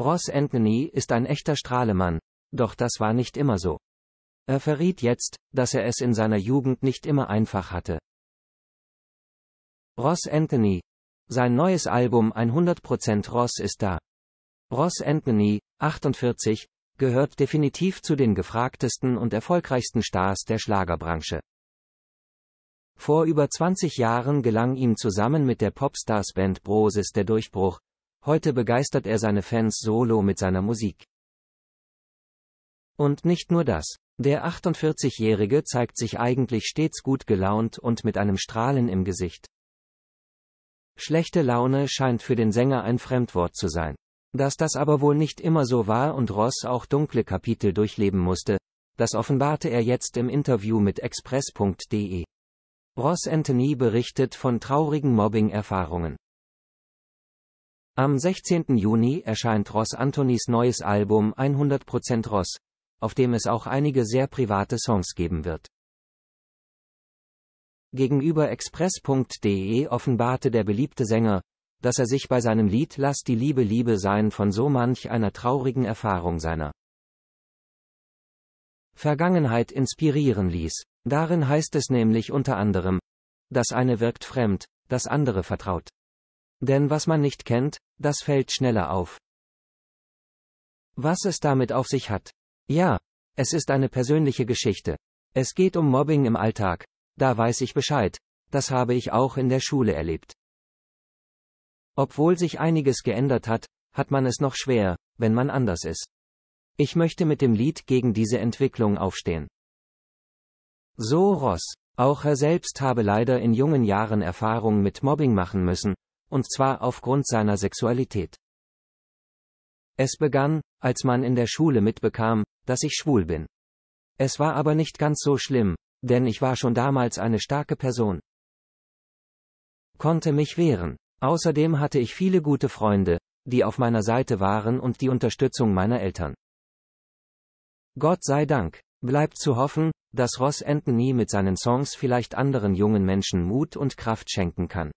Ross Anthony ist ein echter Strahlemann, doch das war nicht immer so. Er verriet jetzt, dass er es in seiner Jugend nicht immer einfach hatte. Ross Anthony. Sein neues Album 100% Ross ist da. Ross Anthony, 48, gehört definitiv zu den gefragtesten und erfolgreichsten Stars der Schlagerbranche. Vor über 20 Jahren gelang ihm zusammen mit der Popstars-Band Brosis der Durchbruch, heute begeistert er seine Fans solo mit seiner Musik. Und nicht nur das. Der 48-Jährige zeigt sich eigentlich stets gut gelaunt und mit einem Strahlen im Gesicht. Schlechte Laune scheint für den Sänger ein Fremdwort zu sein. Dass das aber wohl nicht immer so war und Ross auch dunkle Kapitel durchleben musste, das offenbarte er jetzt im Interview mit express.de. Ross Anthony berichtet von traurigen Mobbing-Erfahrungen. Am 16. Juni erscheint Ross Anthonys neues Album 100% Ross, auf dem es auch einige sehr private Songs geben wird. Gegenüber express.de offenbarte der beliebte Sänger, dass er sich bei seinem Lied Lass die Liebe Liebe sein von so manch einer traurigen Erfahrung seiner Vergangenheit inspirieren ließ. Darin heißt es nämlich unter anderem, das eine wirkt fremd, das andere vertraut. Denn was man nicht kennt, das fällt schneller auf. Was es damit auf sich hat, ja, es ist eine persönliche Geschichte. Es geht um Mobbing im Alltag. Da weiß ich Bescheid. Das habe ich auch in der Schule erlebt. Obwohl sich einiges geändert hat, hat man es noch schwer, wenn man anders ist. Ich möchte mit dem Lied gegen diese Entwicklung aufstehen. So Ross. Auch er selbst habe leider in jungen Jahren Erfahrung mit Mobbing machen müssen, und zwar aufgrund seiner Sexualität. Es begann, als man in der Schule mitbekam, dass ich schwul bin. Es war aber nicht ganz so schlimm, denn ich war schon damals eine starke Person. Konnte mich wehren. Außerdem hatte ich viele gute Freunde, die auf meiner Seite waren und die Unterstützung meiner Eltern. Gott sei Dank, bleibt zu hoffen, dass Ross Anthony mit seinen Songs vielleicht anderen jungen Menschen Mut und Kraft schenken kann.